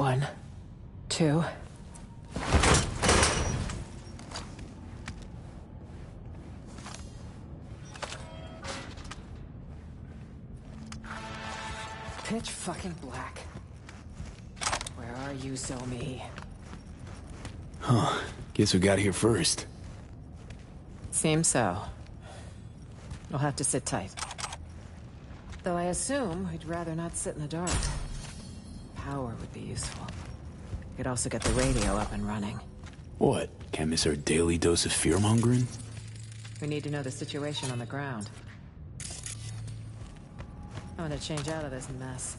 One, two. Pitch fucking black. Where are you, So Mi? Huh. Guess who got here first? Seems so. You'll have to sit tight. Though I assume we'd rather not sit in the dark. Power would be useful. Could also get the radio up and running. What? Can't miss our daily dose of fear-mongering? We need to know the situation on the ground. I'm gonna change out of this mess.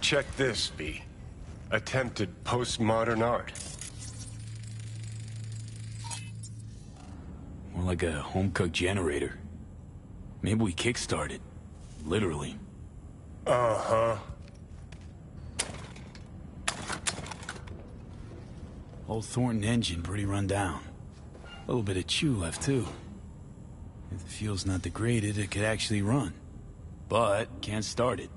Check this, V. Attempted postmodern art. More like a home-cooked generator. Maybe we kickstart it. Literally. Uh-huh. Old Thornton engine pretty run down. A little bit of chew left, too. If the fuel's not degraded, it could actually run. But, can't start it.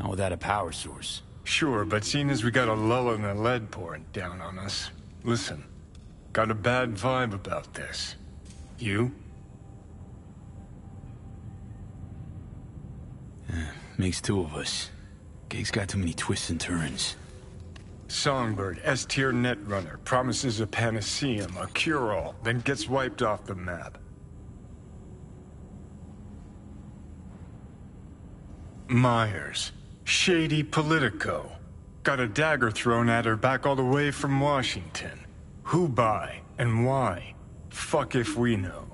Not without a power source. Sure, but seeing as we got a lull in the lead pouring down on us. Listen, got a bad vibe about this. You? Eh, makes two of us. Gate's got too many twists and turns. Songbird, S-tier netrunner, promises a panaceum, a cure-all, then gets wiped off the map. Myers, shady Politico. Got a dagger thrown at her back all the way from Washington. Who by and why? Fuck if we know.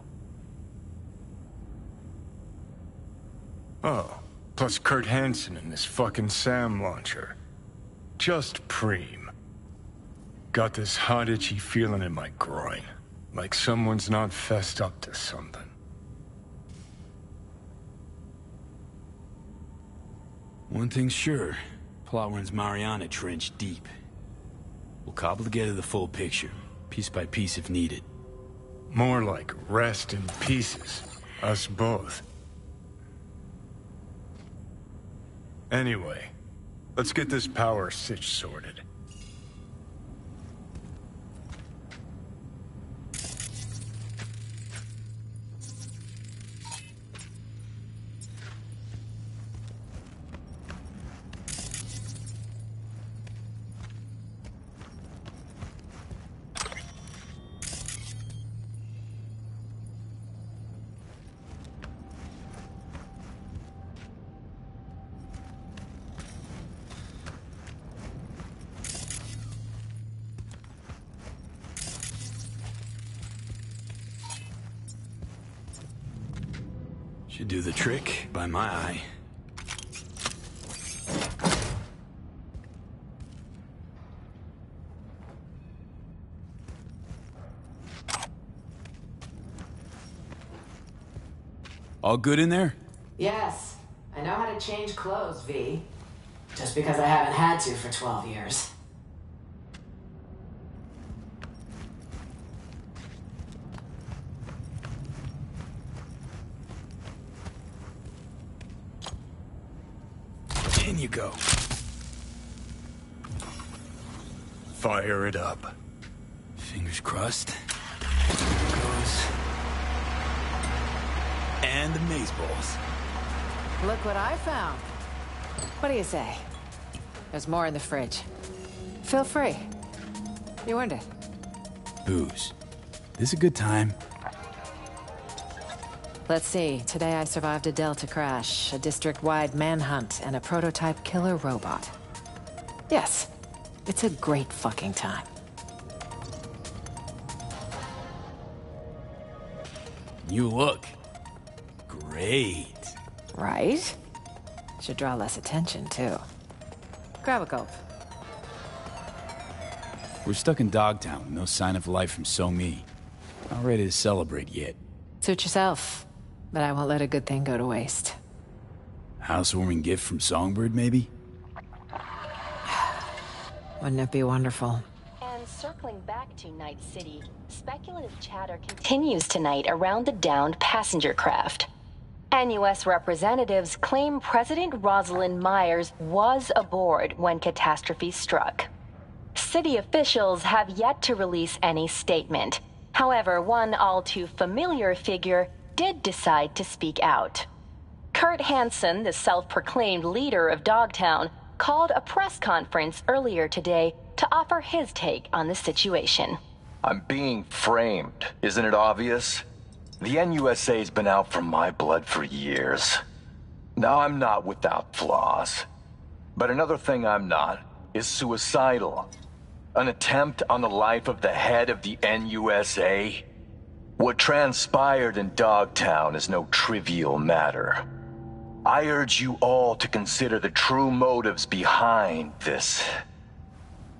Oh, plus Kurt Hansen and this fucking SAM launcher. Just preem. Got this hot itchy feeling in my groin. Like someone's not fessed up to something. One thing's sure. Plot runs Mariana Trench deep. We'll cobble together the full picture, piece by piece if needed. More like rest in pieces. Us both. Anyway, let's get this power sitch sorted. Should do the trick, by my eye. All good in there? Yes, I know how to change clothes, V. Just because I haven't had to for 12 years. In you go. Fire it up. Fingers crossed. Here goes. And the maze balls. Look what I found. What do you say? There's more in the fridge. Feel free. You earned it. Booze. This is a good time? Let's see. Today I survived a Delta crash, a district-wide manhunt, and a prototype killer robot. Yes, it's a great fucking time. You look. Great. Right? Should draw less attention, too. Grab a gulp. We're stuck in Dogtown with no sign of life from So Mi. Not ready to celebrate yet. Suit yourself, but I won't let a good thing go to waste. Housewarming gift from Songbird, maybe? Wouldn't it be wonderful? And circling back to Night City, speculative chatter continues tonight around the downed passenger craft. NUS representatives claim President Rosalind Myers was aboard when catastrophe struck. City officials have yet to release any statement. However, one all too familiar figure did decide to speak out. Kurt Hansen, the self proclaimed leader of Dogtown, called a press conference earlier today to offer his take on the situation. I'm being framed. Isn't it obvious? The NUSA's been out for my blood for years. Now, I'm not without flaws. But another thing I'm not is suicidal. An attempt on the life of the head of the NUSA? What transpired in Dogtown is no trivial matter. I urge you all to consider the true motives behind this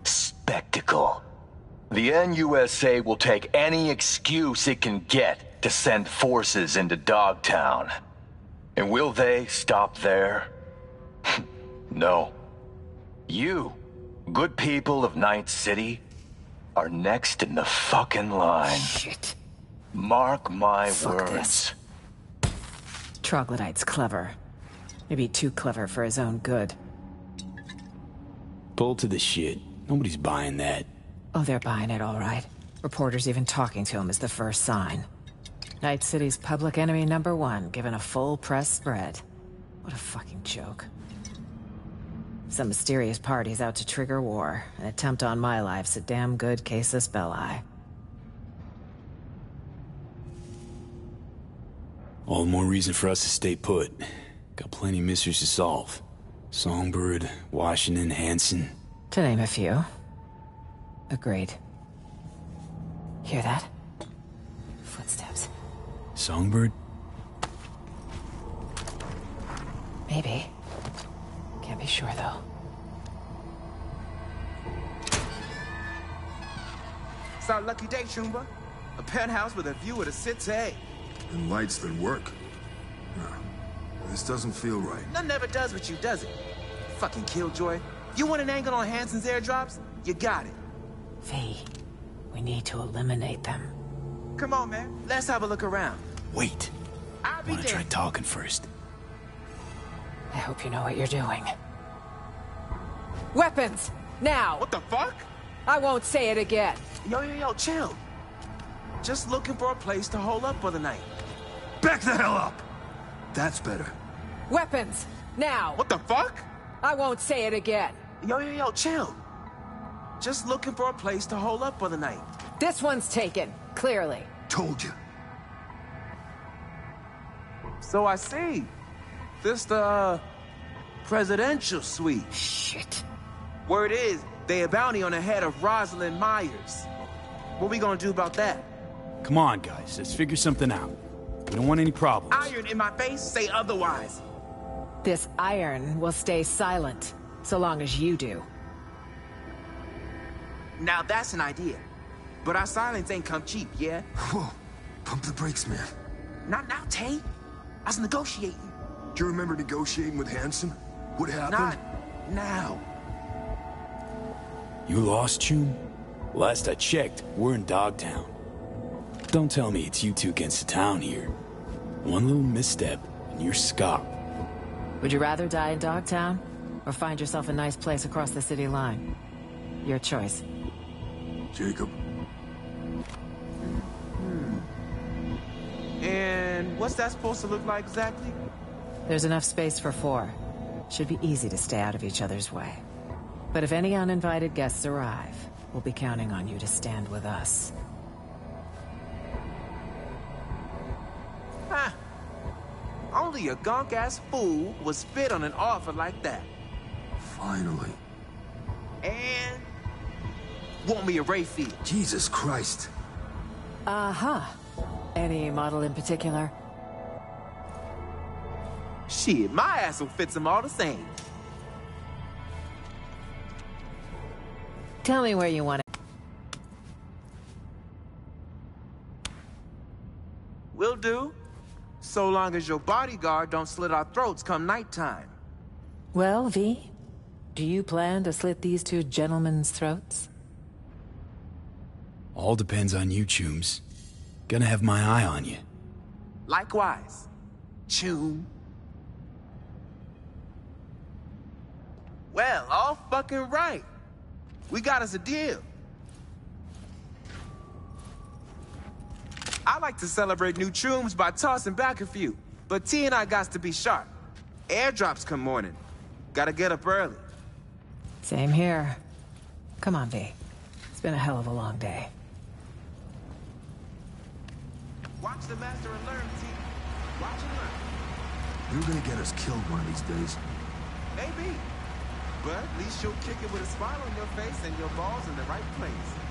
spectacle. The NUSA will take any excuse it can get to send forces into Dogtown. And will they stop there? no. You, good people of Night City, are next in the fucking line. Shit. Mark my Fuck words. this. Troglodyte's clever. Maybe too clever for his own good. Pull to the shit. Nobody's buying that. Oh, they're buying it all right. Reporters even talking to him is the first sign. Night City's public enemy number one, given a full press spread. What a fucking joke. Some mysterious party's out to trigger war. An attempt on my life's a damn good casus belli. All the more reason for us to stay put. Got plenty of mysteries to solve. Songbird, Washington, Hansen. To name a few. Agreed. Hear that? Footsteps. Songbird? Maybe. Can't be sure, though. It's our lucky day, Choomba. A penthouse with a view of the city. And lights that work. No, this doesn't feel right. None ever does with you, does it? Fucking killjoy. You want an angle on Hansen's airdrops? You got it. V, we need to eliminate them. Come on, man. Let's have a look around. Wait. I'll be Wanna try talking first? I hope you know what you're doing. Weapons! Now! What the fuck? I won't say it again. Yo, yo, yo, chill. Just looking for a place to hold up for the night. Back the hell up! That's better. Weapons! Now! What the fuck? I won't say it again. Yo, yo, yo, chill. Just looking for a place to hold up for the night. This one's taken, clearly. Told you. So I see. This the uh, presidential suite. Shit. Word is, they a bounty on the head of Rosalind Myers. What we gonna do about that? Come on, guys. Let's figure something out. We don't want any problems. Iron in my face, say otherwise. This iron will stay silent, so long as you do. Now that's an idea. But our silence ain't come cheap, yeah? Whoa. Pump the brakes, man. Not now, Tay. I was negotiating. Do you remember negotiating with Hansen? What happened? Not now. You lost, Choom? Last I checked, we're in Dogtown. Don't tell me it's you two against the town here. One little misstep, and you're scot. Would you rather die in Dogtown, or find yourself a nice place across the city line? Your choice. Jacob. What's that supposed to look like exactly? There's enough space for four. Should be easy to stay out of each other's way. But if any uninvited guests arrive, we'll be counting on you to stand with us. Huh. Only a gunk ass fool would spit on an offer like that. Finally. And want me a Ray. Jesus Christ. Uh-huh. Any model in particular? Shit, my ass will fit them all the same. Tell me where you want it. Will do. So long as your bodyguard don't slit our throats come nighttime. Well, V, do you plan to slit these two gentlemen's throats? All depends on you, Chooms. Gonna have my eye on you. Likewise. Choom. Well, all fucking right. We got us a deal. I like to celebrate new chooms by tossing back a few, but T and I got to be sharp. Airdrops come morning. Gotta get up early. Same here. Come on, V. It's been a hell of a long day. Watch the master and learn, T. Watch and learn. You're gonna get us killed one of these days. Maybe. But at least you'll kick it with a smile on your face and your balls in the right place.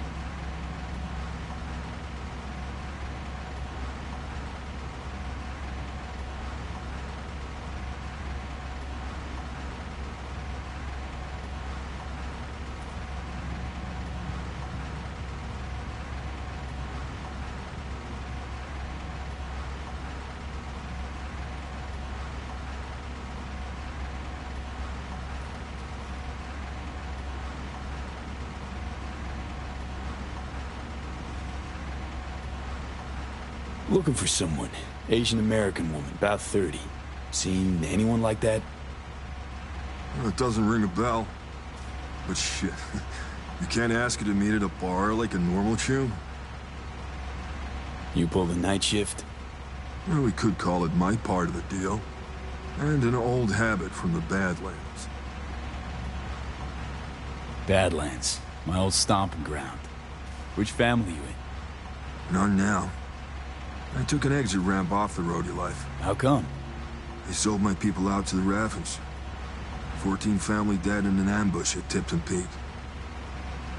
Looking for someone. Asian American woman, about 30. Seen anyone like that? Well, it doesn't ring a bell. But shit, you can't ask her to meet at a bar like a normal choom. You pull the night shift? Well, we could call it my part of the deal. And an old habit from the Badlands. Badlands. My old stomping ground. Which family you in? None now. I took an exit ramp off the roadie life. How come? They sold my people out to the Raffens. 14 family dead in an ambush at Tipton Peak.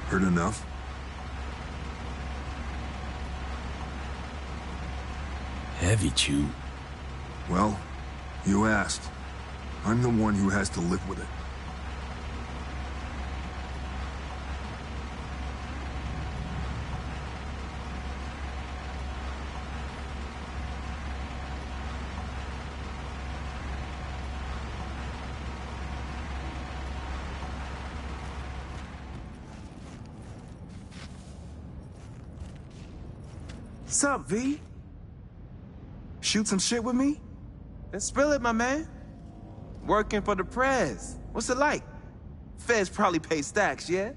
Heard enough? Heavy choom. Well, you asked. I'm the one who has to live with it. Sup, V? Shoot some shit with me? Then spill it, my man. Working for the press. What's it like? Feds probably pay stacks, yeah?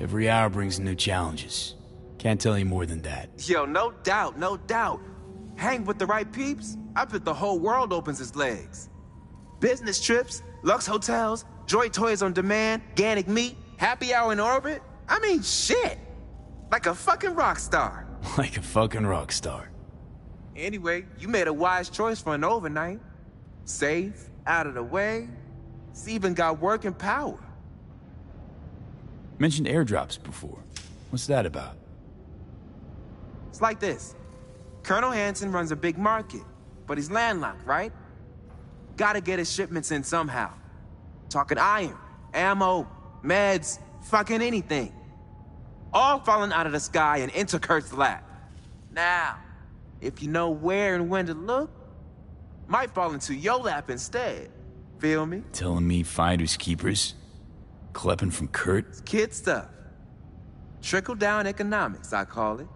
Every hour brings new challenges. Can't tell you more than that. Yo, no doubt, no doubt. Hang with the right peeps, I bet the whole world opens its legs. Business trips, Lux hotels, Joy Toys on demand, Ganic meat, happy hour in orbit. I mean, shit. Like a fucking rock star. Like a fucking rock star. Anyway, you made a wise choice for an overnight. Safe, out of the way. It's even got working power. Mentioned airdrops before. What's that about? It's like this. Colonel Hansen runs a big market, but he's landlocked, right? Gotta get his shipments in somehow. Talking iron, ammo, meds, fucking anything. All falling out of the sky and into Kurt's lap. Now, if you know where and when to look, might fall into your lap instead. Feel me? Telling me finders keepers? Klepping from Kurt? It's kid stuff. Trickle down economics, I call it.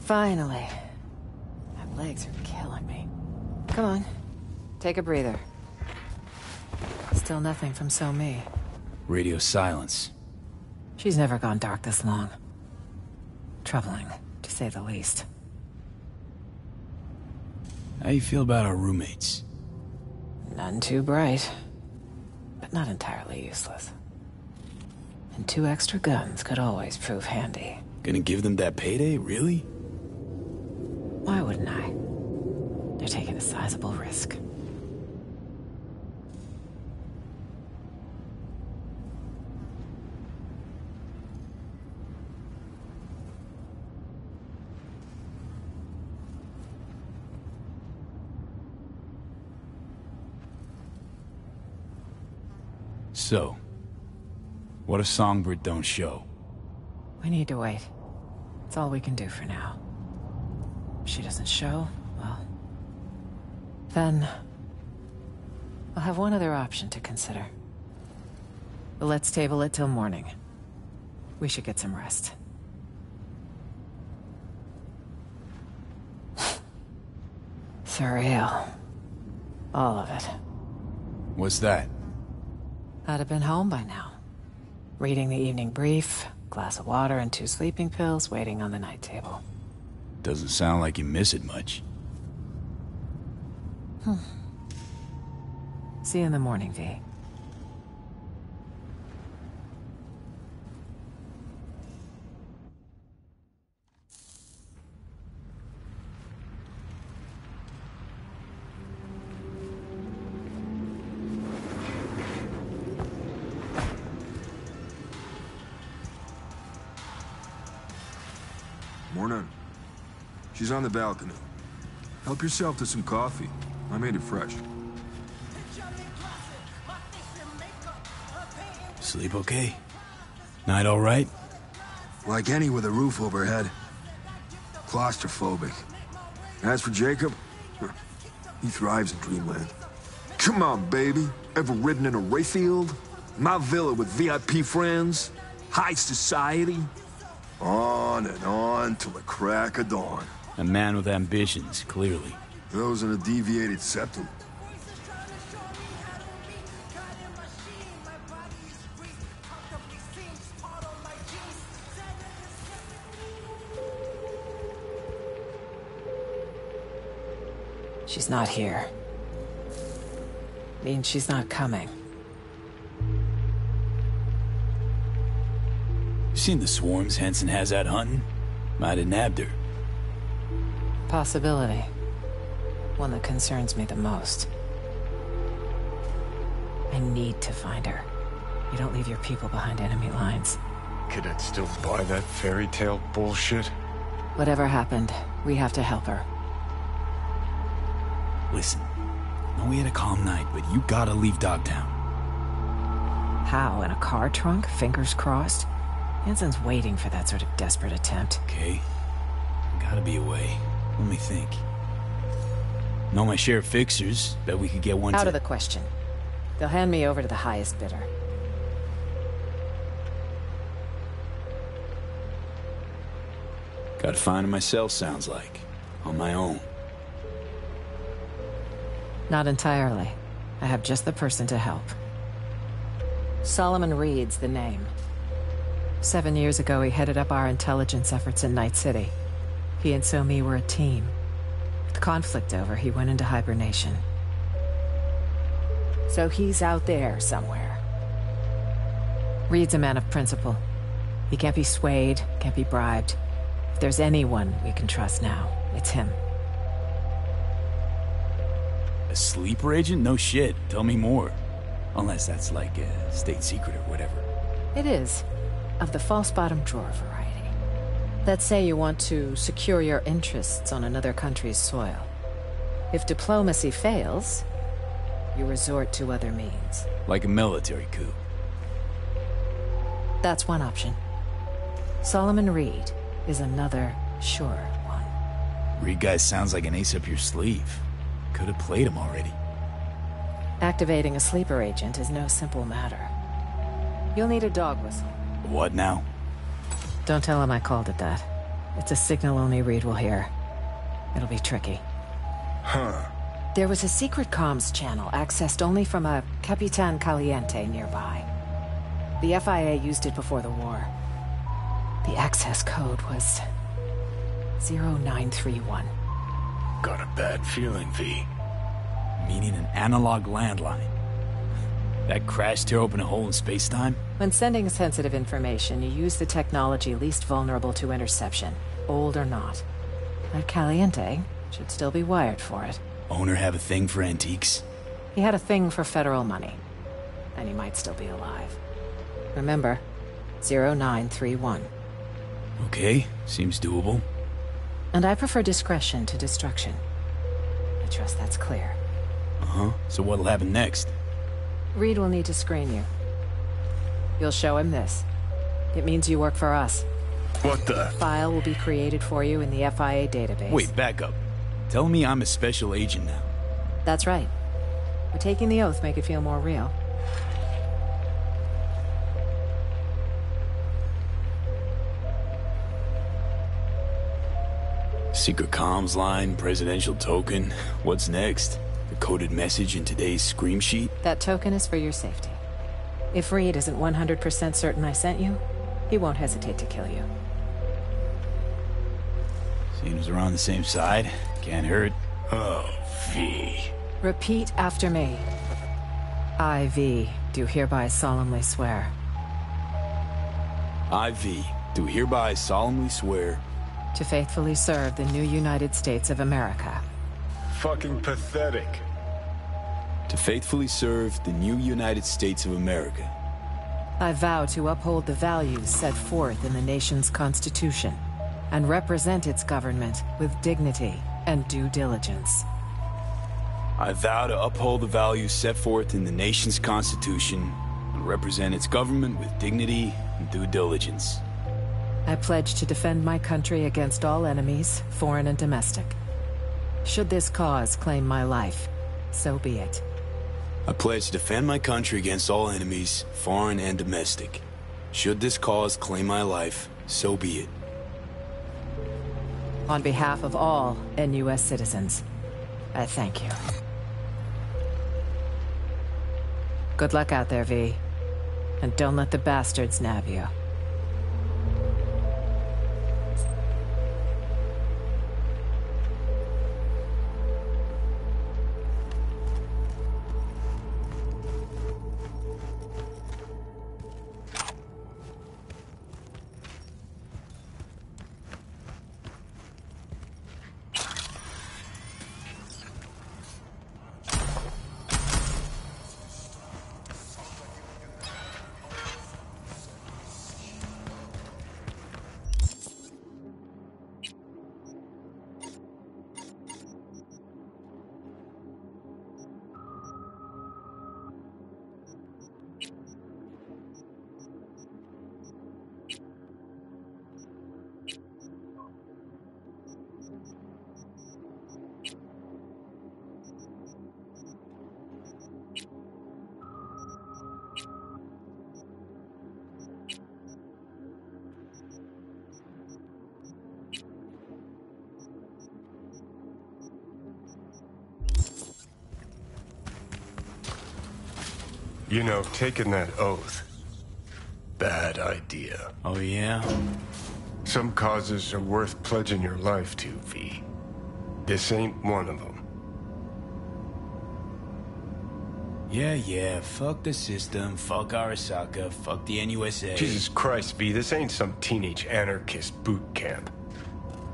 Finally. Legs are killing me. Come on. Take a breather. Still nothing from So Mi. Radio silence. She's never gone dark this long. Troubling, to say the least. How you feel about our roommates? None too bright, but not entirely useless. And two extra guns could always prove handy. Gonna give them that payday, really? Why wouldn't I? They're taking a sizable risk. So, what if Songbird don't show? We need to wait. It's all we can do for now. If she doesn't show, well... Then... I'll have one other option to consider. But let's table it till morning. We should get some rest. Surreal. All of it. What's that? I'd have been home by now. Reading the evening brief, glass of water and two sleeping pills waiting on the night table. Doesn't sound like you miss it much. Huh. See you in the morning, V. On the balcony. Help yourself to some coffee. I made it fresh. Sleep okay? Night all right? Like any with a roof overhead. Claustrophobic. As for Jacob, he thrives in dreamland. Come on, baby. Ever ridden in a Rayfield? My villa with VIP friends? High society? On and on till the crack of dawn. A man with ambitions, clearly. Those in a deviated septum. She's not here. Means she's not coming. You Seen the swarms Hansen has out hunting? Might have nabbed her. Possibility. One that concerns me the most. I need to find her. You don't leave your people behind enemy lines. Could I still buy that fairy tale bullshit? Whatever happened, we have to help her. Listen, know we had a calm night, but you gotta leave Dogtown. How? In a car trunk? Fingers crossed? Hansen's waiting for that sort of desperate attempt. Okay? Gotta be a way. Let me think. Know my share of fixers. Bet we could get one Out to... of the question. They'll hand me over to the highest bidder. Gotta find myself, sounds like. On my own. Not entirely. I have just the person to help. Solomon Reed's the name. Seven years ago, he headed up our intelligence efforts in Night City. He and So Mi were a team. With conflict over, he went into hibernation. So he's out there somewhere. Reed's a man of principle. He can't be swayed, can't be bribed. If there's anyone we can trust now, it's him. A sleeper agent? No shit. Tell me more. Unless that's like a state secret or whatever. It is. Of the false bottom drawer variety. Let's say you want to secure your interests on another country's soil. If diplomacy fails, you resort to other means. Like a military coup. That's one option. Solomon Reed is another sure one. Reed guy sounds like an ace up your sleeve. Could have played him already. Activating a sleeper agent is no simple matter. You'll need a dog whistle. What now? Don't tell him I called it that. It's a signal only Reed will hear. It'll be tricky. Huh. There was a secret comms channel accessed only from a Capitan Caliente nearby. The FIA used it before the war. The access code was 0931. Got a bad feeling, V. Meaning an analog landline. That crash tear open a hole in space-time? When sending sensitive information, you use the technology least vulnerable to interception, old or not. That Caliente should still be wired for it. Owner have a thing for antiques? He had a thing for federal money. And he might still be alive. Remember, 0931. Okay, seems doable. And I prefer discretion to destruction. I trust that's clear. Uh-huh. So what'll happen next? Reed will need to screen you. You'll show him this. It means you work for us. What the? File will be created for you in the FIA database. Wait, back up. Tell me I'm a special agent now. That's right. But taking the oath make it feel more real. Secret comms line, presidential token. What's next? The coded message in today's scream sheet? That token is for your safety. If Reed isn't 100% certain I sent you, he won't hesitate to kill you. Seems we're on the same side. Can't hurt. Oh, V. Repeat after me. I, V, do hereby solemnly swear IV, do hereby solemnly swear to faithfully serve the new United States of America. Fucking pathetic. To faithfully serve the new United States of America. I vow to uphold the values set forth in the nation's constitution and represent its government with dignity and due diligence. I vow to uphold the values set forth in the nation's constitution and represent its government with dignity and due diligence. I pledge to defend my country against all enemies, foreign and domestic. Should this cause claim my life, so be it. I pledge to defend my country against all enemies, foreign and domestic. Should this cause claim my life, so be it. On behalf of all NUS citizens, I thank you. Good luck out there, V. And don't let the bastards nab you. Know, taking that oath. Bad idea. Oh, yeah? Some causes are worth pledging your life to, V. This ain't one of them. Yeah, yeah. Fuck the system. Fuck Arasaka. Fuck the NUSA. Jesus Christ, V, this ain't some teenage anarchist boot camp.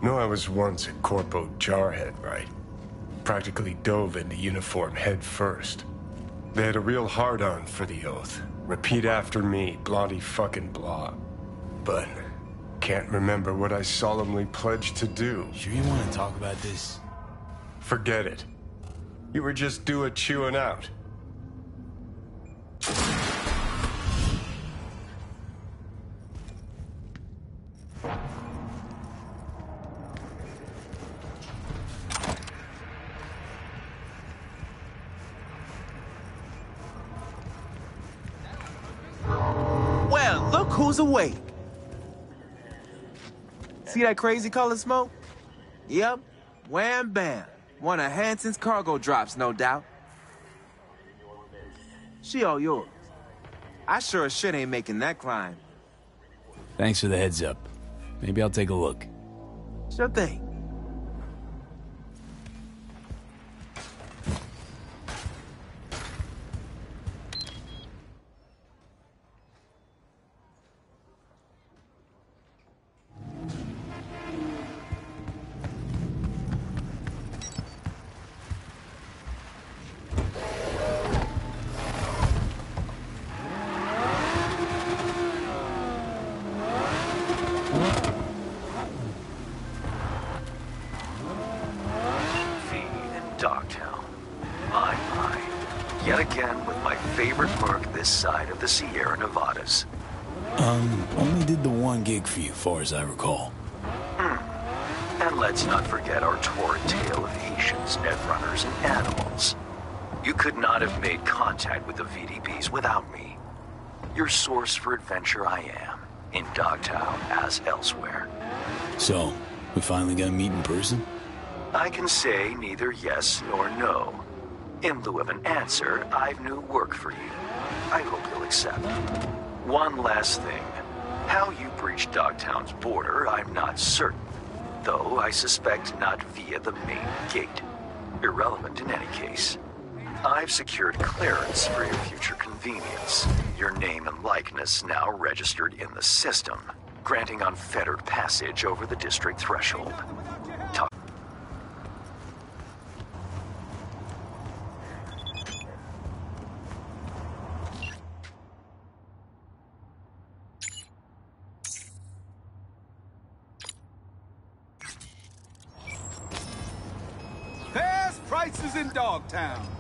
No, I was once a corpo jarhead, right? Practically dove into uniform head first. They had a real hard-on for the oath. Repeat after me, bloody fucking blah. But can't remember what I solemnly pledged to do. Sure you want to talk about this? Forget it. You were just do a chewing out. Look. See that crazy color smoke? Yep. Wham bam. One of Hansen's cargo drops, no doubt. She all yours. I sure as shit ain't making that climb. Thanks for the heads up. Maybe I'll take a look. Sure thing. For adventure I am, in Dogtown as elsewhere. So, we finally got to meet in person? I can say neither yes nor no. In lieu of an answer, I've new work for you. I hope you'll accept. One last thing. How you breached Dogtown's border, I'm not certain. Though I suspect not via the main gate. Irrelevant in any case. I've secured clearance for your future convenience. Your name and likeness now registered in the system, granting unfettered passage over the district threshold. Talk prices in Dogtown.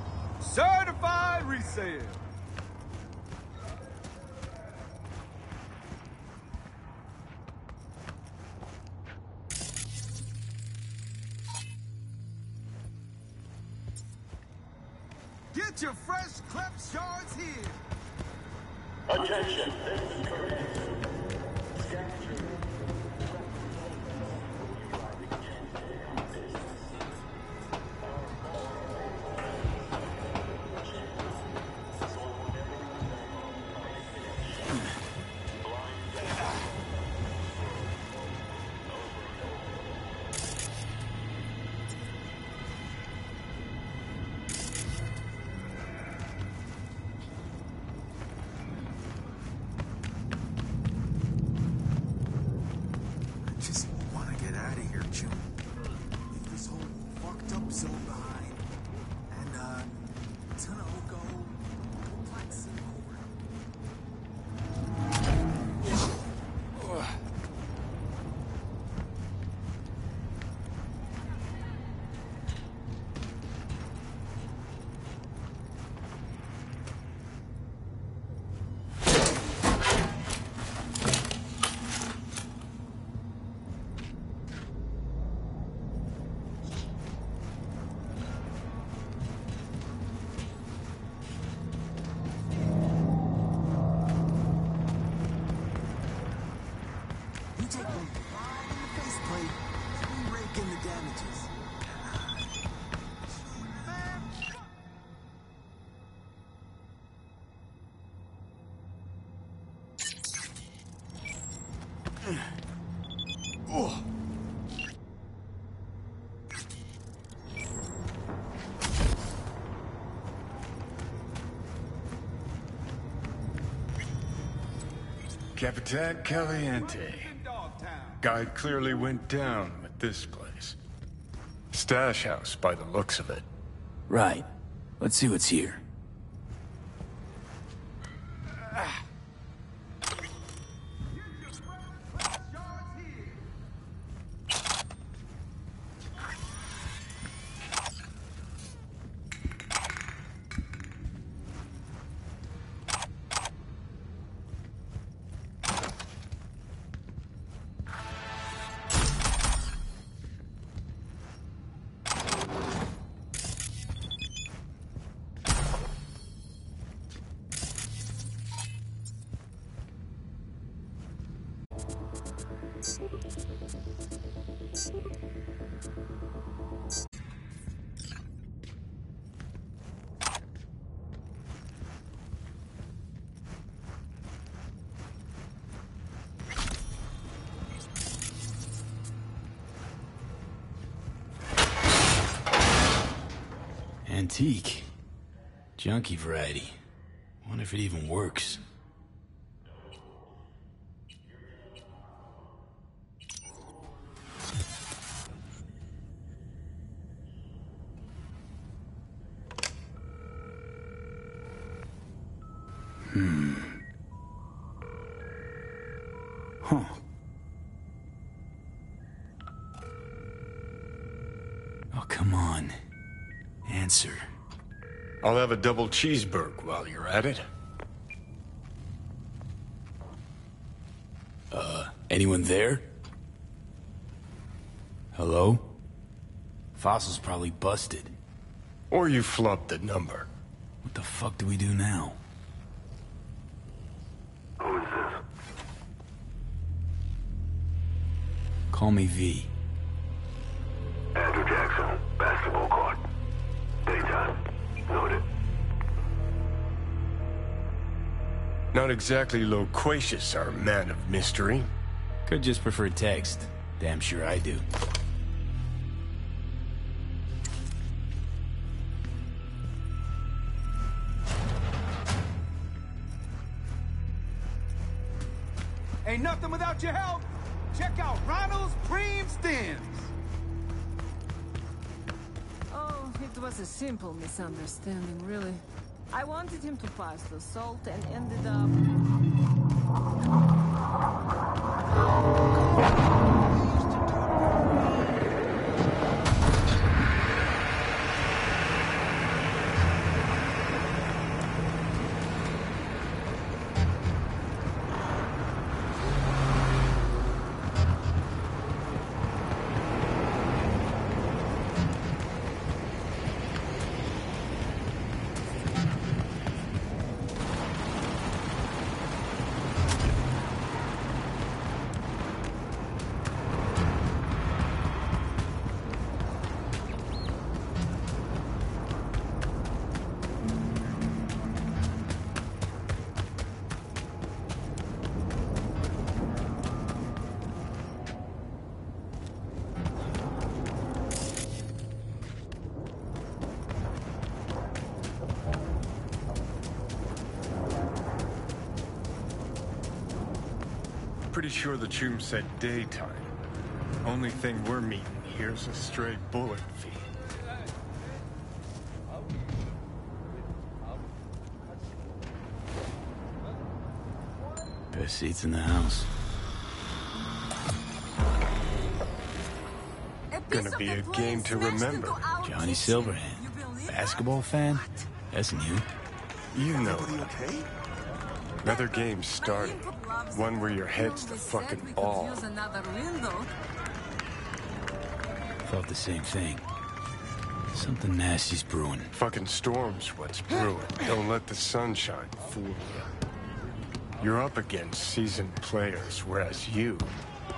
Capitan Caliente. Guy clearly went down at this place. Stash house by the looks of it. Right. Let's see what's here. Variety. Wonder if it even works. Hmm. Huh. Oh, come on. Answer. I'll have a double cheeseburger while you're at it. Uh, anyone there? Hello? Fossil's probably busted. Or you flubbed the number. What the fuck do we do now? Who is this? Call me V. Not exactly loquacious, our man of mystery. Could just prefer text. Damn sure I do. Ain't nothing without your help. Check out Ronald's Cream Stems. Oh, it was a simple misunderstanding, really. I wanted him to pass the salt and ended up... sure the tomb said daytime. Only thing we're meeting here's a stray bullet fee. Best seats in the house. Gonna be a game to remember. Johnny Silverhand. Basketball fan? That's new. You know that. Another game started. One where your head's the fucking ball. Thought the same thing. Something nasty's brewing. Fucking storm's what's brewing. Don't let the sunshine fool you. You're up against seasoned players, whereas you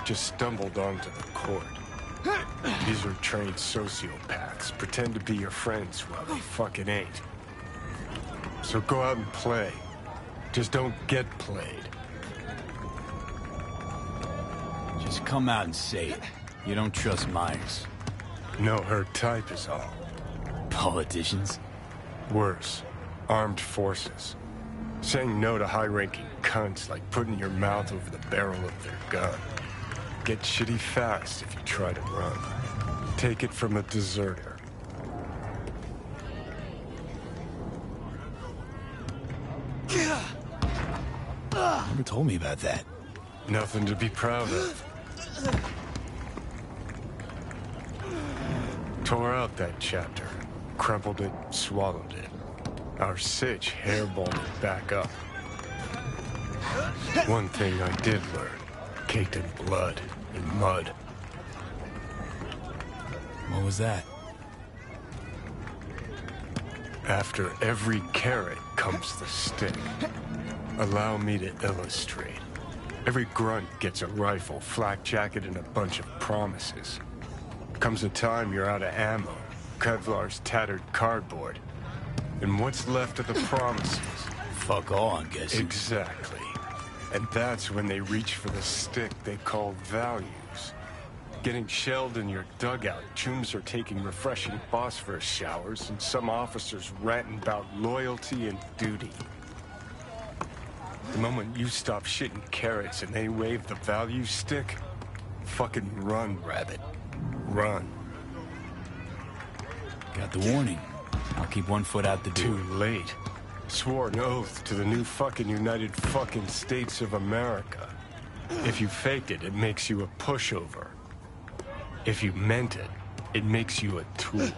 just stumbled onto the court. These are trained sociopaths. Pretend to be your friends while they fucking ain't. So go out and play. Just don't get played. Just come out and say it. You don't trust Myers. No, her type is all. Politicians? Worse, armed forces. Saying no to high-ranking cunts like putting your mouth over the barrel of their gun. Get shitty fast if you try to run. Take it from a deserter. Never told me about that. Nothing to be proud of. Tore out that chapter. Crumpled it, swallowed it. Our sitch hairballed it back up. One thing I did learn. Caked in blood and mud. What was that? After every carrot comes the stick. Allow me to illustrate. Every grunt gets a rifle, flak jacket, and a bunch of promises. Comes a time you're out of ammo, Kevlar's tattered cardboard. And what's left of the promises? Fuck all, I'm guessing. Exactly. And that's when they reach for the stick they call values. Getting shelled in your dugout, chooms are taking refreshing phosphorus showers, and some officers ranting about loyalty and duty. The moment you stop shitting carrots and they wave the value stick, fucking run, rabbit. Run. Got the warning. I'll keep one foot out the door. Too late. Swore an oath to the new fucking United fucking States of America. If you faked it, it makes you a pushover. If you meant it, it makes you a tool.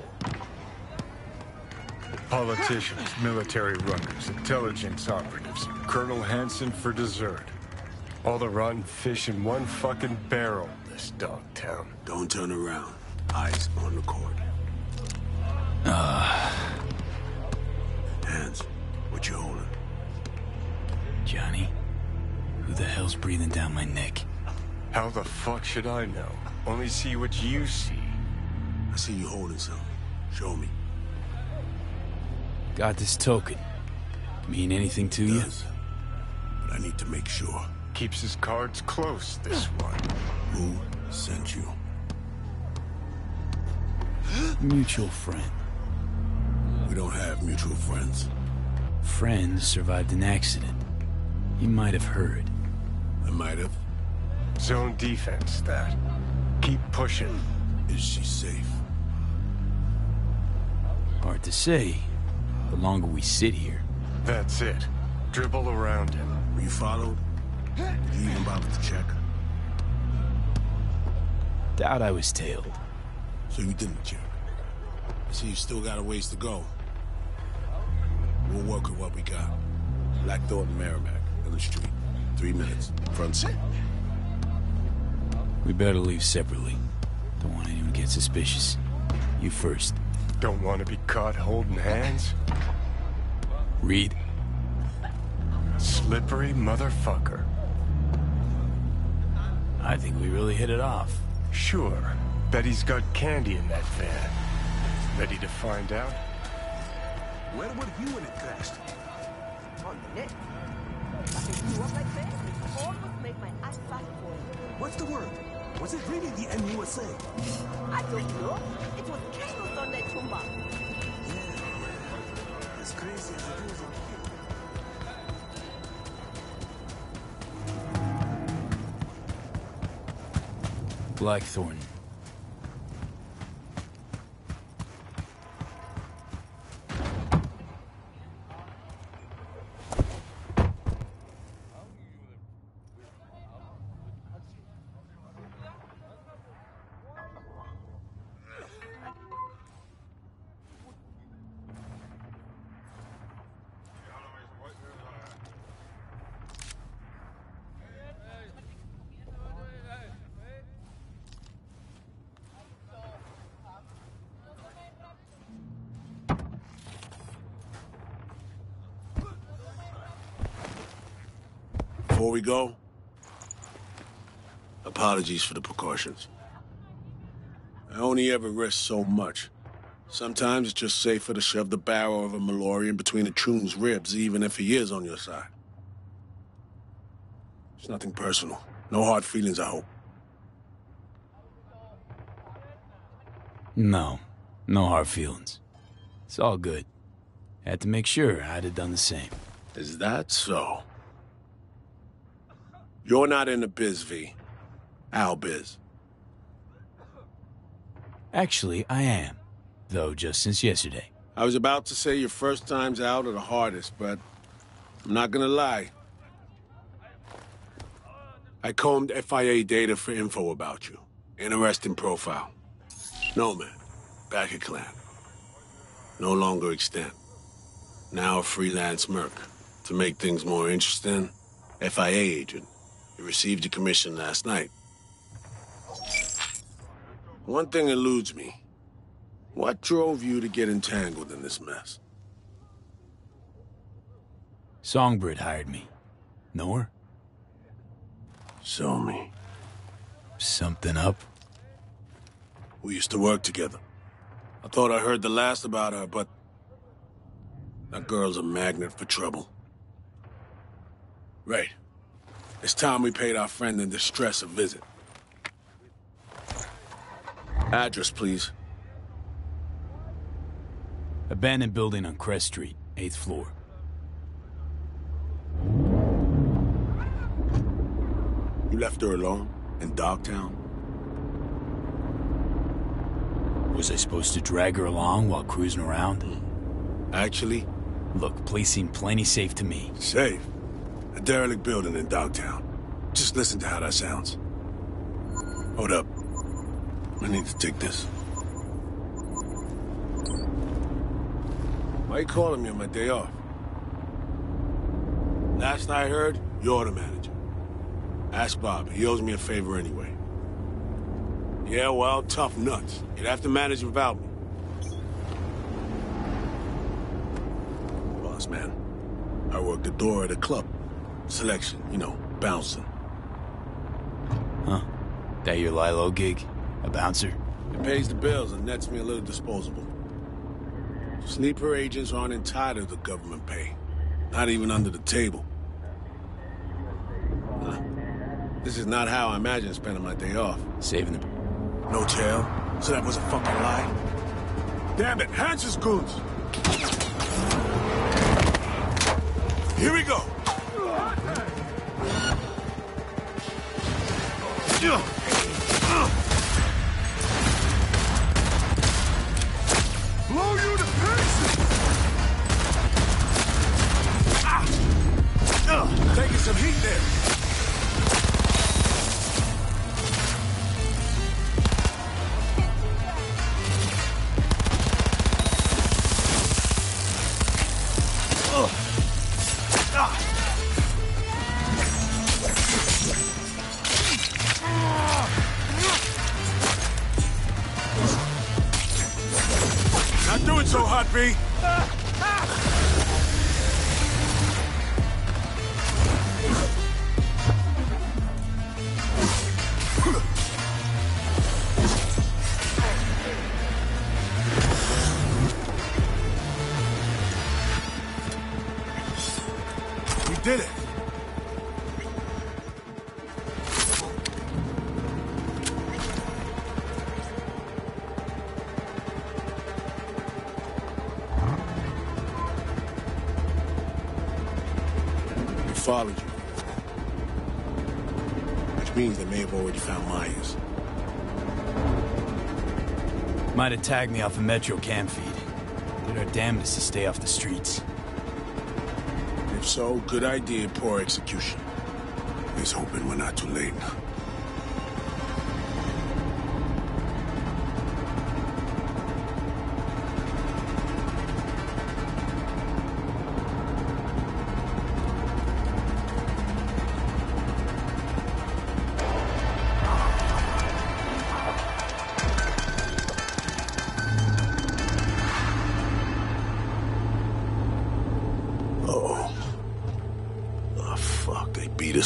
Politicians, military runners, intelligence operatives, Colonel Hansen for dessert. All the rotten fish in one fucking barrel, this dog town. Don't turn around. Eyes on the court. Ah, Hands, what you holding? Johnny? Who the hell's breathing down my neck? How the fuck should I know? Only see what you see. I see you holding something. Show me. Got this token. Mean anything to you? Does. But I need to make sure. Keeps his cards close, this one. Who sent you? Mutual friend. We don't have mutual friends. Friend survived an accident. You might have heard. I might have. Zone defense, that. Keep pushing. Is she safe? Hard to say. The longer we sit here. That's it. Dribble around him. Were you followed? Did you even bother to check? Doubt I was tailed. So you didn't check. I see you still got a ways to go. We'll work with what we got. Black Thorton Merrimack, on the street. Three minutes. Front seat. We better leave separately. Don't want anyone to get suspicious. You first. Don't want to be caught holding hands? Reed? Slippery motherfucker. I think we really hit it off. Sure. Bet he's got candy in that van. Ready to find out? Where were you when it crashed? On the net. I picked you up like that. Almost make my eyes fast for you. What's the word? Was it really the NUSA? I don't know. It was chaos on that tumba. Yeah, yeah. As crazy as it is Blackthorn. Before we go, apologies for the precautions. I only ever risk so much. Sometimes it's just safer to shove the barrel of a Malorian between a choom's ribs, even if he is on your side. It's nothing personal. No hard feelings, I hope. No. No hard feelings. It's all good. Had to make sure I'd have done the same. Is that so? You're not in the biz, V. Our biz. Actually, I am. Though just since yesterday. I was about to say your first times out are the hardest, but I'm not gonna lie. I combed FIA data for info about you. Interesting profile. Nomad, Bakker Clan. No longer extant. Now a freelance merc. To make things more interesting, FIA agent. You received your commission last night. One thing eludes me. What drove you to get entangled in this mess? Songbird hired me. Know her? Show me. Something up? We used to work together. I thought I heard the last about her, but... That girl's a magnet for trouble. Right. It's time we paid our friend in distress a visit. Address, please. Abandoned building on Crest Street, 8th floor. You left her alone? In Dogtown? Was I supposed to drag her along while cruising around? Actually? Look, place seemed plenty safe to me. Safe? Derelict building in Dogtown. Just listen to how that sounds. Hold up. I need to take this. Why you calling me on my day off? Last I heard, you're the manager. Ask Bob. He owes me a favor anyway. Yeah, well, tough nuts. You'd have to manage without me. Boss man, I work the door at the club. Selection, you know, bouncing. Huh? That your Lilo gig? A bouncer? It pays the bills and nets me a little disposable. Sleeper agents aren't entitled to government pay. Not even under the table. Huh. This is not how I imagined spending my day off. Saving the... No jail? So that was a fucking lie? Damn it, Hansen's goons! Here we go! Blow you to pieces! Taking some heat there. Tagged me off a Metro cam feed. Did our damnedest to stay off the streets. If so, good idea, poor execution. Here's hoping we're not too late.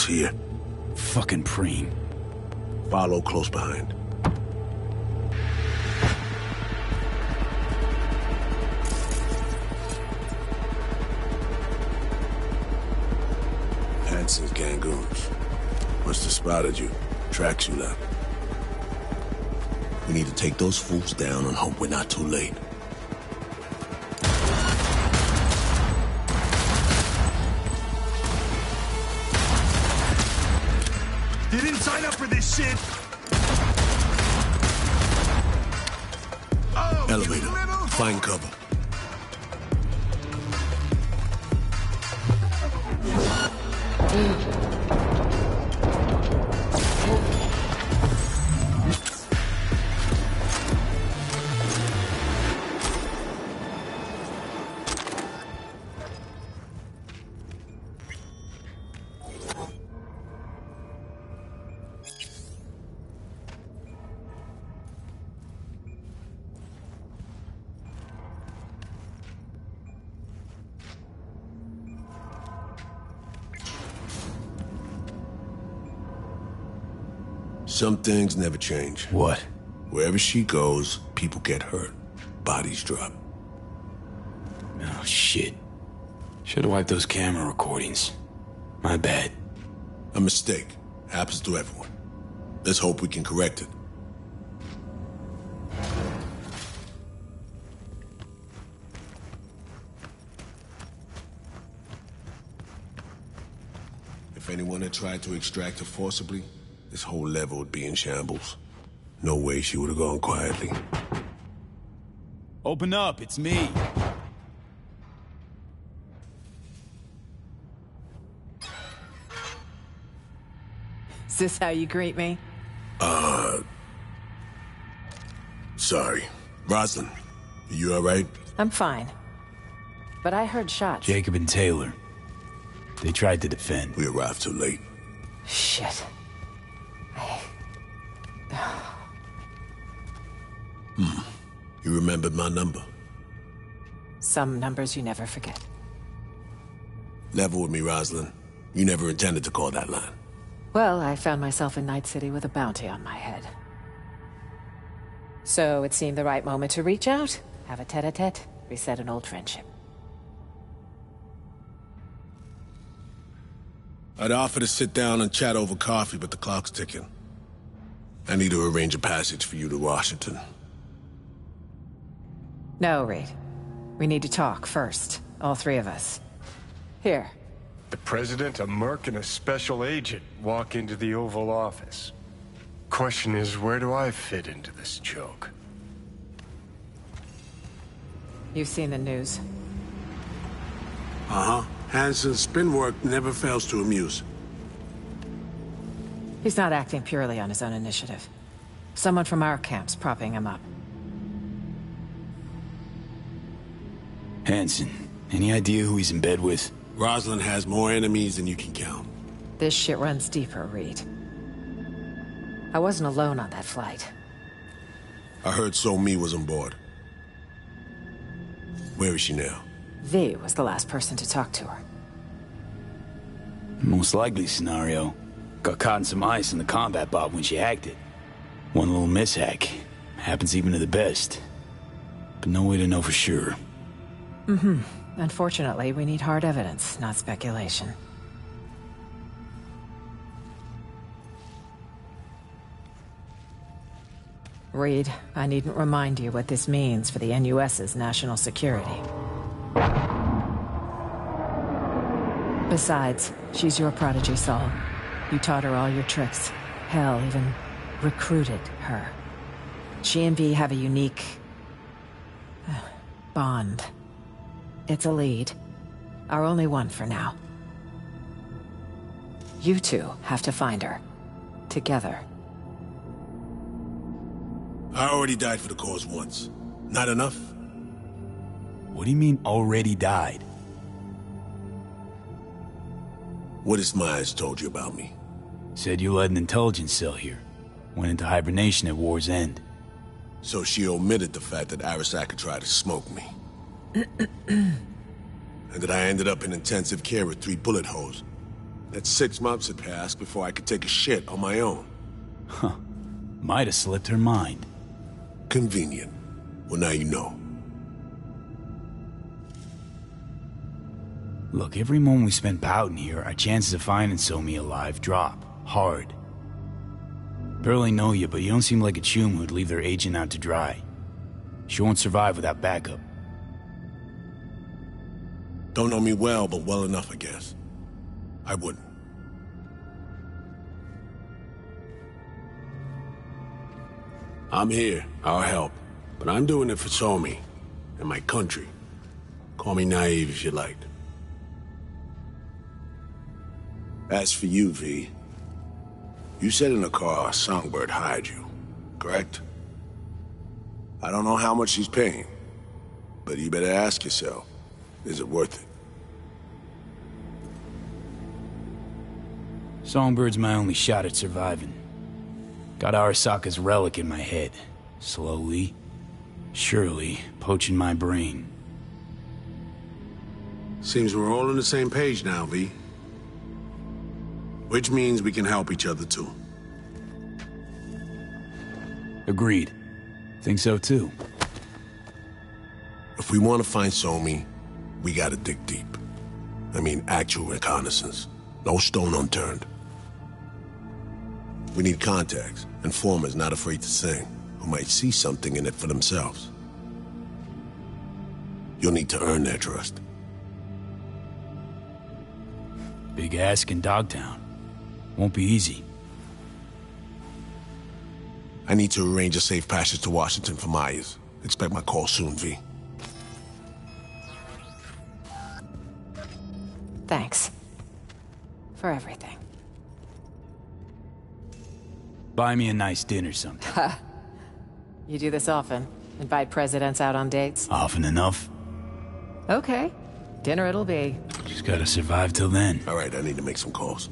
Here. Fucking preem. Follow close behind. Hansen's gangoons. Must have spotted you. Tracks you left. We need to take those fools down and hope we're not too late. Shit! Elevator. Find cover. Things never change. What? Wherever she goes, people get hurt. Bodies drop. Oh, shit. Should have wiped those camera recordings. My bad. A mistake. Happens to everyone. Let's hope we can correct it. If anyone had tried to extract her forcibly, this whole level would be in shambles. No way she would have gone quietly. Open up, it's me. Is this how you greet me? Uh. Sorry. Rosalind, you alright? I'm fine. But I heard shots. Jacob and Taylor. They tried to defend. We arrived too late. Shit. You remembered my number? Some numbers you never forget. Level with me, Rosalind. You never intended to call that line. Well, I found myself in Night City with a bounty on my head. So it seemed the right moment to reach out, have a tete-a-tete, reset an old friendship. I'd offer to sit down and chat over coffee, but the clock's ticking. I need to arrange a passage for you to Washington. No, Reed. We need to talk first. All three of us. Here. The president, a merc, and a special agent walk into the Oval Office. Question is, where do I fit into this joke? You've seen the news. Uh-huh. Hansen's spin work never fails to amuse. He's not acting purely on his own initiative. Someone from our camp's propping him up. Hansen, any idea who he's in bed with? Rosalind has more enemies than you can count. This shit runs deeper, Reed. I wasn't alone on that flight. I heard So Mi was on board. Where is she now? V was the last person to talk to her. Most likely scenario. Got caught in some ice in the combat bot when she hacked it. One little mishack. Happens even to the best. But no way to know for sure. Mm-hmm. Unfortunately, we need hard evidence, not speculation. Reed, I needn't remind you what this means for the NUSA's national security. Besides, she's your prodigy, Saul. You taught her all your tricks. Hell, even recruited her. She and V have a unique... uh, bond. It's a lead. Our only one for now. You two have to find her. Together. I already died for the cause once. Not enough? What do you mean, already died? What has Myers told you about me? Said you led an intelligence cell here. Went into hibernation at war's end. So she omitted the fact that Arasaka tried to smoke me. and that I ended up in intensive care with three bullet holes. That six months had passed before I could take a shit on my own. Huh. Might have slipped her mind. Convenient. Well, now you know. Look, every moment we spend pouting here, our chances of finding So Mi alive drop. Hard. Barely know you, but you don't seem like a chum who'd leave their agent out to dry. She won't survive without backup. Don't know me well, but well enough, I guess. I wouldn't. I'm here. I'll help. But I'm doing it for So Mi and my country. Call me naive if you like. As for you, V, you said in the car Songbird hired you, correct? I don't know how much she's paying, but you better ask yourself, is it worth it? Songbird's my only shot at surviving. Got Arasaka's relic in my head. Slowly, surely, poaching my brain. Seems we're all on the same page now, V. Which means we can help each other too. Agreed. Think so too. If we want to find So Mi, we gotta dig deep. I mean, actual reconnaissance. No stone unturned. We need contacts, informers not afraid to sing, who might see something in it for themselves. You'll need to earn their trust. Big ask in Dogtown. Won't be easy. I need to arrange a safe passage to Washington for Myers. Expect my call soon, V. Thanks. For everything. Buy me a nice dinner sometime. You do this often? Invite presidents out on dates? Often enough. Okay. Dinner it'll be. Just gotta survive till then. All right, I need to make some calls.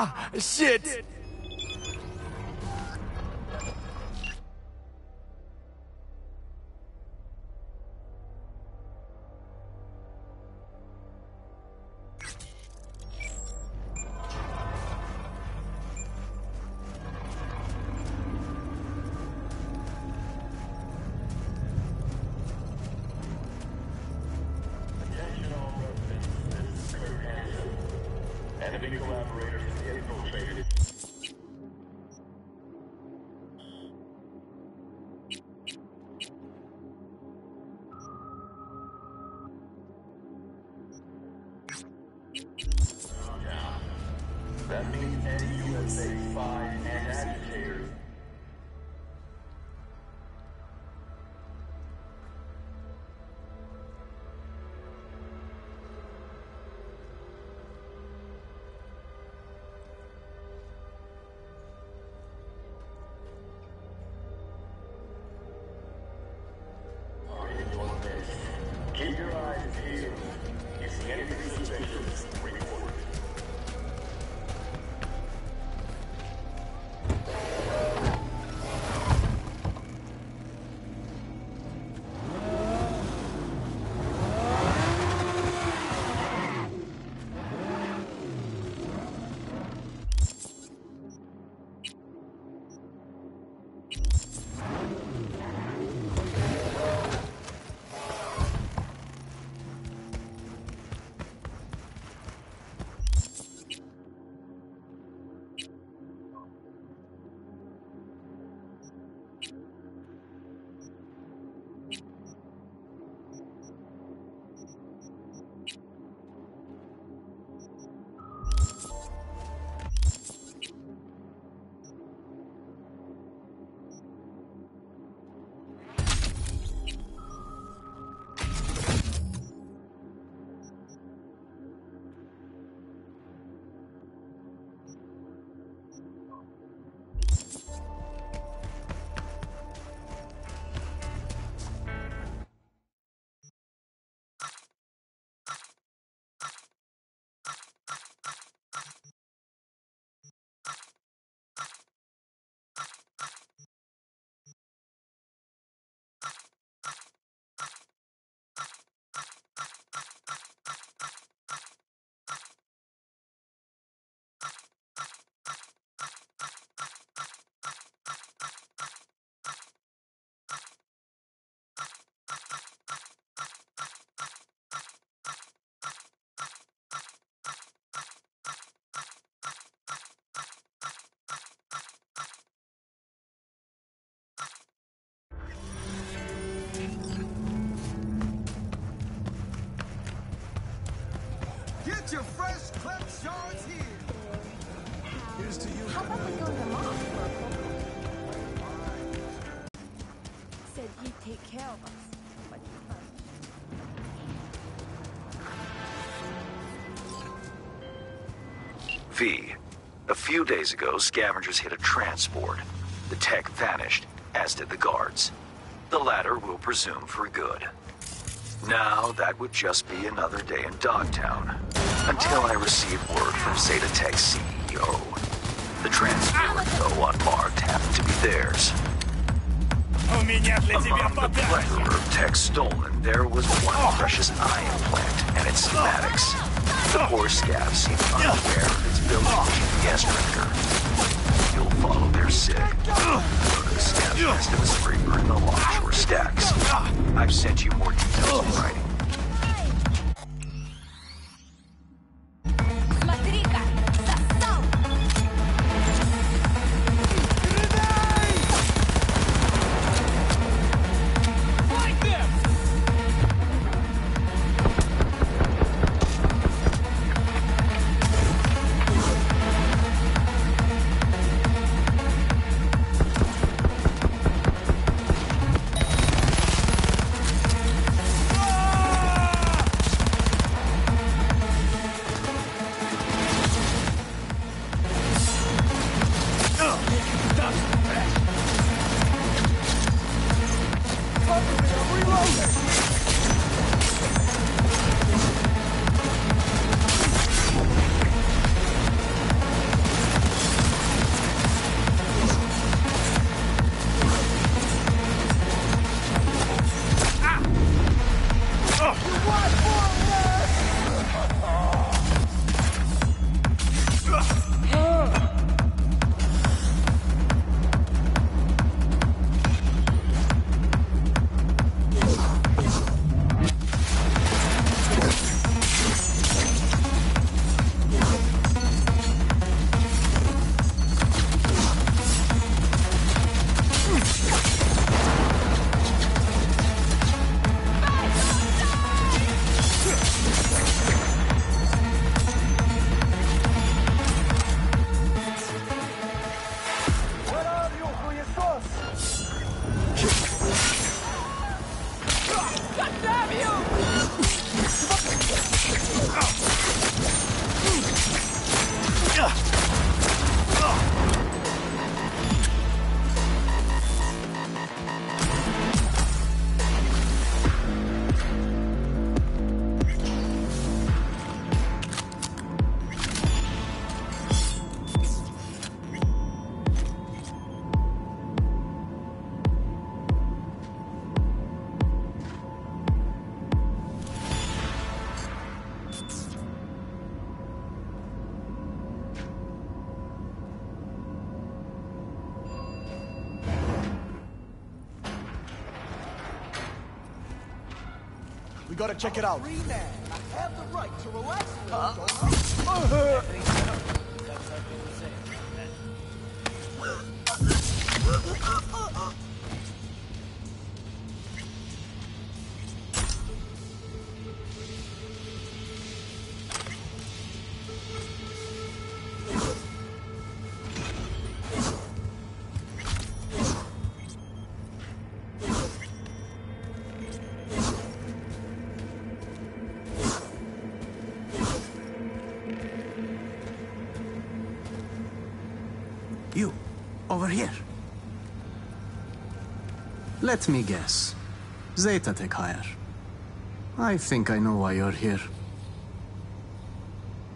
Ah, shit! V. A few days ago, scavengers hit a transport. The tech vanished, as did the guards. The latter will presume for good. Now, that would just be another day in Dogtown. Until I receive word from Zetatech CEO. The transport, though unmarked, happened to be theirs. Among the plethora of tech stolen, there was one precious eye implant and its schematics. The poor scab seemed unaware built-in GPS tracker. You'll follow their sig. Go to the scav nest of a scraper in the longshore stacks. I've sent you more details in writing. Gotta check it out. Over here. Let me guess. Zetatech hire. I think I know why you're here.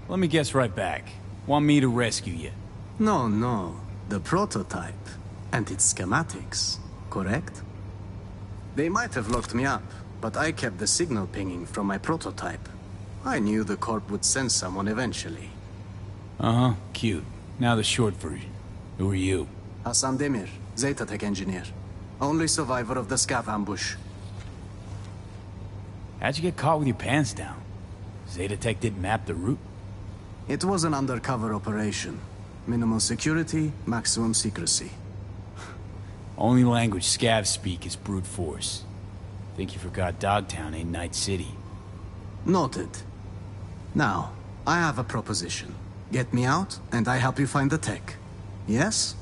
Let me guess right back. Want me to rescue you? No, no. The prototype and its schematics, correct? They might have locked me up, but I kept the signal pinging from my prototype. I knew the Corp would send someone eventually. Uh-huh, cute. Now the short version. Who are you? Hassan Demir, Zetatech engineer. Only survivor of the Scav ambush. How'd you get caught with your pants down? Zetatech didn't map the route? It was an undercover operation. Minimal security, maximum secrecy. Only language scavs speak is brute force. Think you forgot Dogtown ain't Night City. Noted. Now, I have a proposition. Get me out, and I help you find the tech. Yes?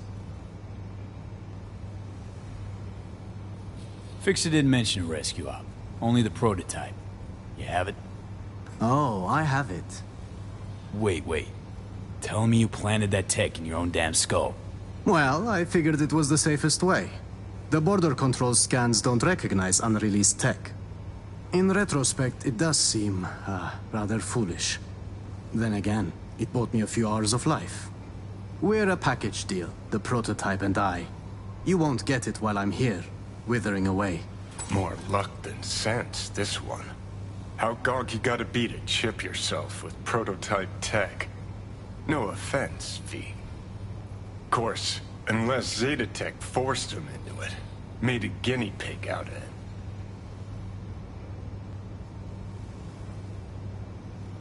Fixer didn't mention a rescue op. Only the prototype. You have it? Oh, I have it. Wait, wait. Tell me you planted that tech in your own damn skull. Well, I figured it was the safest way. The border control scans don't recognize unreleased tech. In retrospect, it does seem, uh, rather foolish. Then again, it bought me a few hours of life. We're a package deal, the prototype and I. You won't get it while I'm here, withering away. More luck than sense, this one. How gog you gotta be to chip yourself with prototype tech? No offense, V. Course, unless Zetatech forced him into it. Made a guinea pig out of it.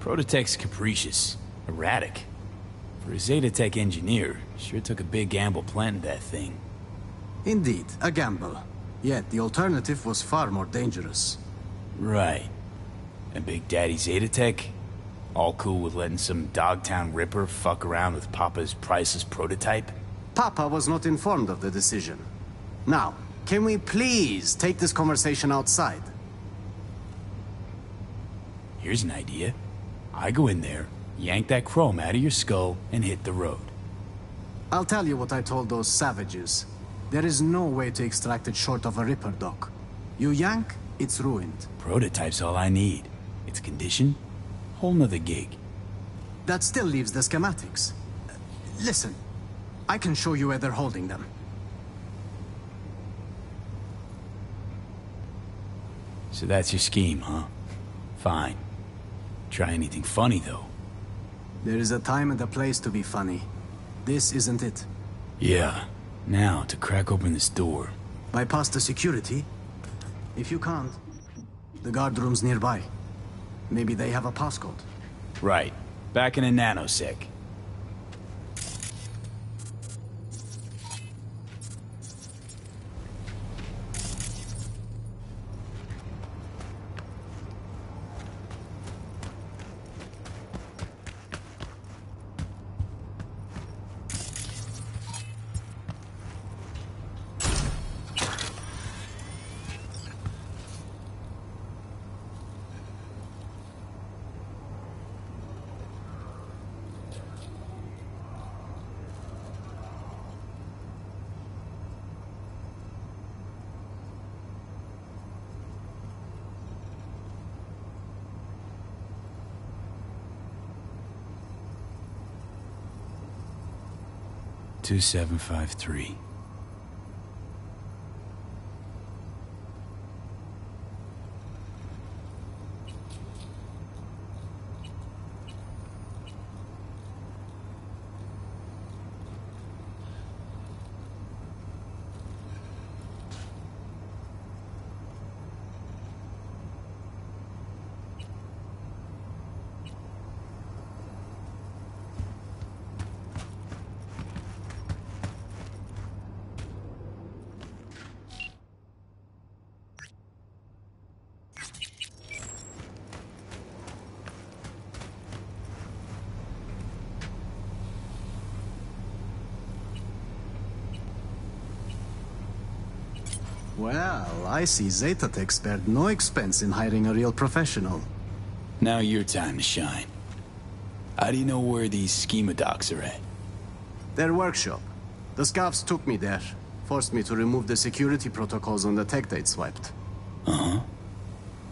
Prototech's capricious, erratic. For a Zetatech engineer, sure took a big gamble planting that thing. Indeed, a gamble. Yet the alternative was far more dangerous. Right. And Big Daddy Zetatech? All cool with letting some Dogtown Ripper fuck around with Papa's priceless prototype? Papa was not informed of the decision. Now, can we please take this conversation outside? Here's an idea. I go in there, yank that chrome out of your skull, and hit the road. I'll tell you what I told those savages. There is no way to extract it short of a Ripper, Doc. You yank, it's ruined. Prototype's all I need. Its condition? Whole nother gig. That still leaves the schematics. Uh, Listen, I can show you where they're holding them. So that's your scheme, huh? Fine. Try anything funny, though. There is a time and a place to be funny. This isn't it. Yeah. Now, to crack open this door. Bypass the security? If you can't, the guard room's nearby. Maybe they have a passcode. Right. Back in a nanosec. Two seven five three. I see Zetatech spared no expense in hiring a real professional. Now your time to shine. How do you know where these schema docs are at? Their workshop. The Scavs took me there. Forced me to remove the security protocols on the tech they'd swiped. Uh-huh.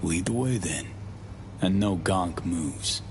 Lead the way then. And no gonk moves.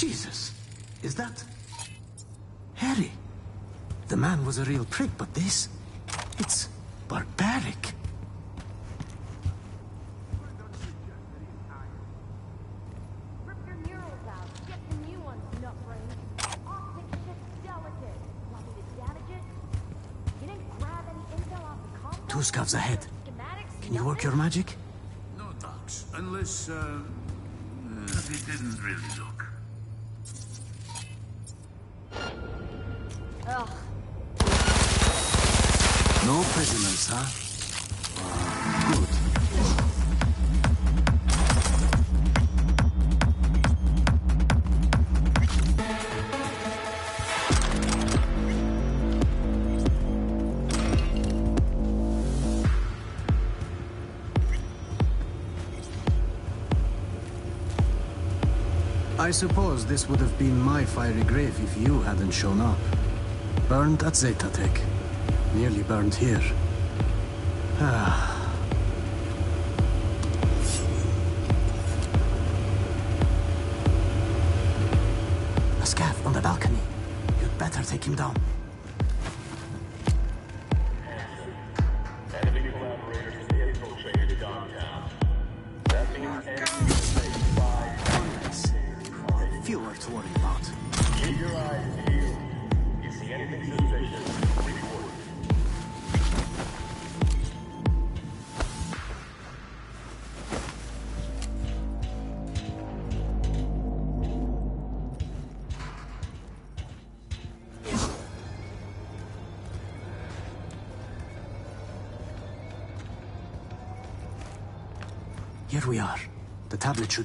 Jesus! Is that... Harry? The man was a real prick, but this... It's... barbaric. Rip your neurals out. Get some new ones, nutbrain. Optic shit's delicate. Want me to damage it? You didn't grab any intel off the compound? Two scavs ahead. Schematics? Can you work your magic? No docs, unless, uh, uh, it didn't really look. Suppose this would have been my fiery grave if you hadn't shown up. Burned at Zetatech. Nearly burned here. Ah. A scav on the balcony. You'd better take him down.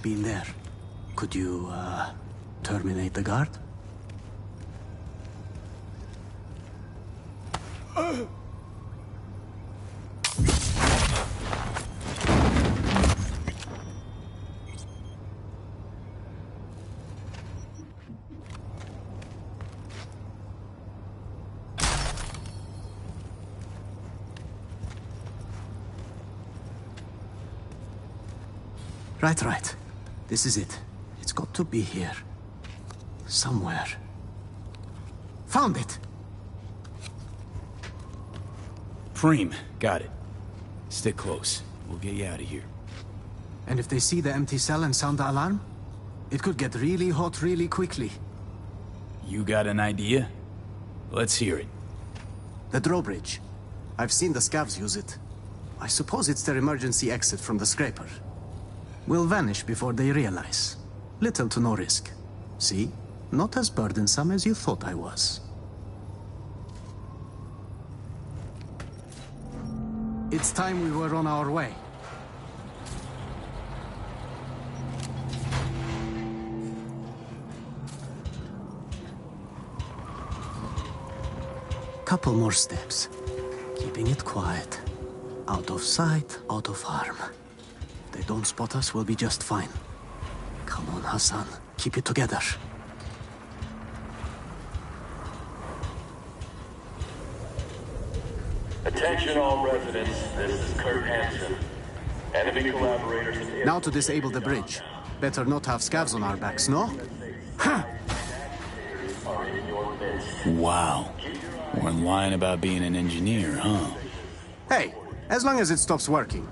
Tablet should be in there. Could you, uh, terminate the guard? Right, right. This is it. It's got to be here. Somewhere. Found it! Preem, got it. Stick close. We'll get you out of here. And if they see the empty cell and sound the alarm? It could get really hot really quickly. You got an idea? Let's hear it. The drawbridge. I've seen the scavs use it. I suppose it's their emergency exit from the scraper. Will vanish before they realize. Little to no risk. See? Not as burdensome as you thought I was. It's time we were on our way. Couple more steps. Keeping it quiet. Out of sight, out of harm. They don't spot us, we'll be just fine. Come on, Hassan. Keep it together. Attention all residents, this is Kurt Hansen. Enemy collaborators Now to disable the bridge. Better not have scavs on our backs, no? are in your midst. Wow. Weren't lying about being an engineer, huh? Hey, as long as it stops working.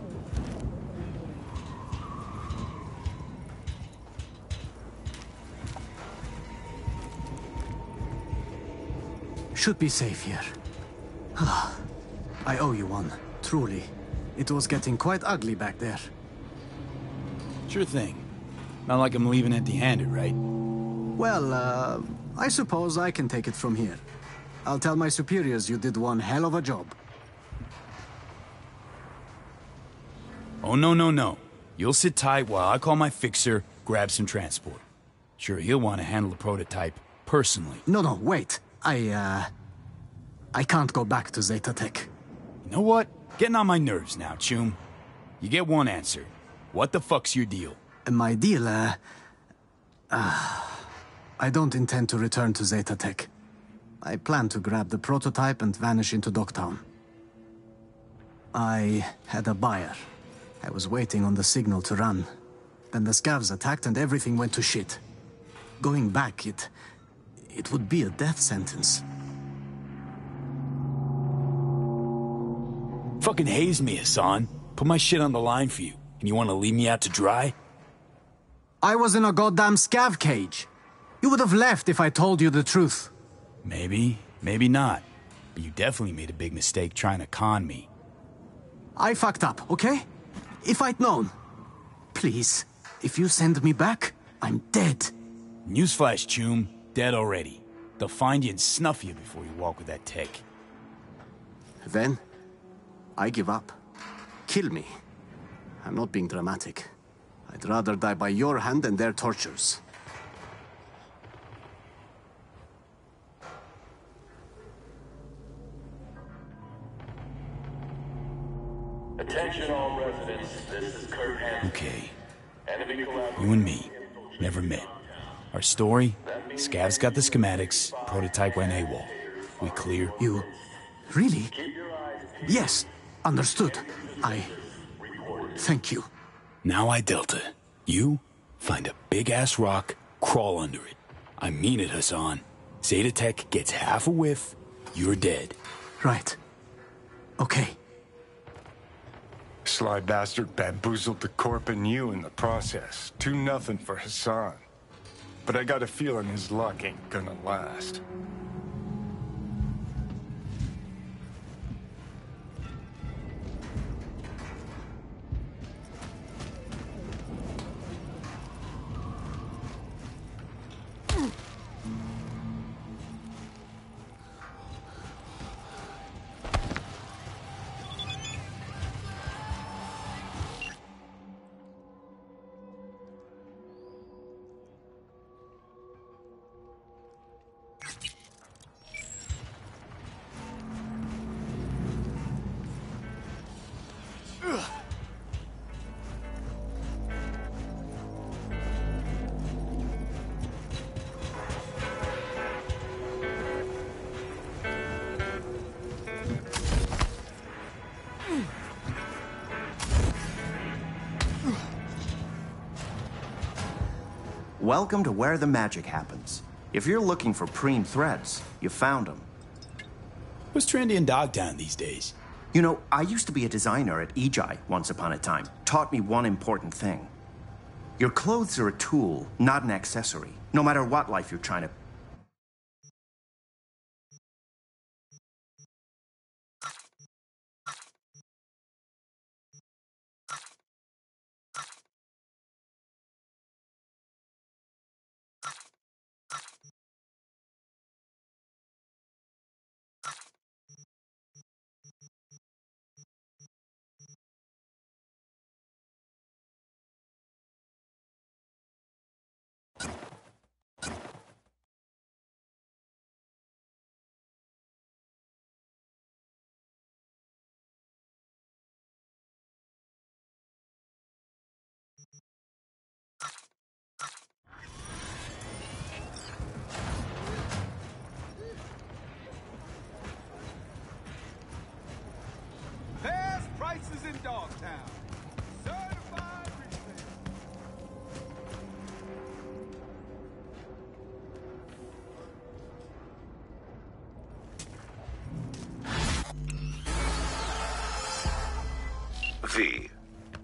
Should be safe here. Ah, I owe you one, truly. It was getting quite ugly back there. Sure thing. Not like I'm leaving empty-handed, right? Well, uh, I suppose I can take it from here. I'll tell my superiors you did one hell of a job. Oh, no, no, no. You'll sit tight while I call my fixer, grab some transport. Sure, he'll want to handle the prototype personally. No, no, wait. I, uh... I can't go back to Zetatech. You know what? Getting on my nerves now, Choom. You get one answer. What the fuck's your deal? My deal, uh... uh I don't intend to return to Zetatech. I plan to grab the prototype and vanish into Dogtown. I had a buyer. I was waiting on the signal to run. Then the scavs attacked and everything went to shit. Going back, it... it would be a death sentence. Fucking haze me, Hassan. Put my shit on the line for you. And you want to leave me out to dry? I was in a goddamn scav cage. You would have left if I told you the truth. Maybe, maybe not. But you definitely made a big mistake trying to con me. I fucked up, okay? If I'd known. Please, if you send me back, I'm dead. Newsflash, Choom. Dead already. They'll find you and snuff you before you walk with that tech. Then, I give up. Kill me. I'm not being dramatic. I'd rather die by your hand than their tortures. Attention all residents, this is Kurt Hansen. Okay. Enemy You and me. Never met. Our story? Scav's got the schematics, prototype went AWOL. We clear? You... Really? Yes, understood. I... Thank you. Now I Delta. You find a big-ass rock, crawl under it. I mean it, Hassan. Zetatech gets half a whiff, you're dead. Right. Okay. Sly bastard bamboozled the Corp and you in the process. Two nothing for Hassan. But I got a feeling his luck ain't gonna last. Welcome to where the magic happens. If you're looking for preem threads, you found them. What's trendy in Dogtown these days? You know, I used to be a designer at EGI once upon a time. Taught me one important thing. Your clothes are a tool, not an accessory. No matter what life you're trying to V.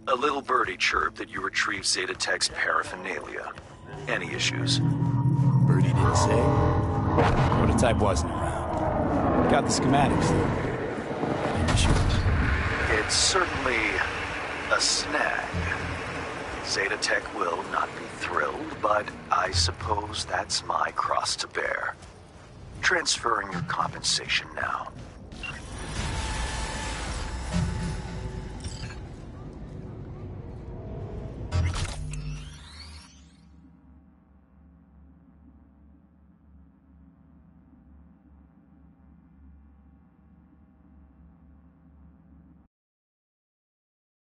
A little birdie chirped that you retrieve Zetatech's paraphernalia. Any issues? Birdie didn't say. Prototype wasn't around. Got the schematics, though. Any issues? It's certainly a snag. Zetatech will not be thrilled, but I suppose that's my cross to bear. Transferring your compensation now.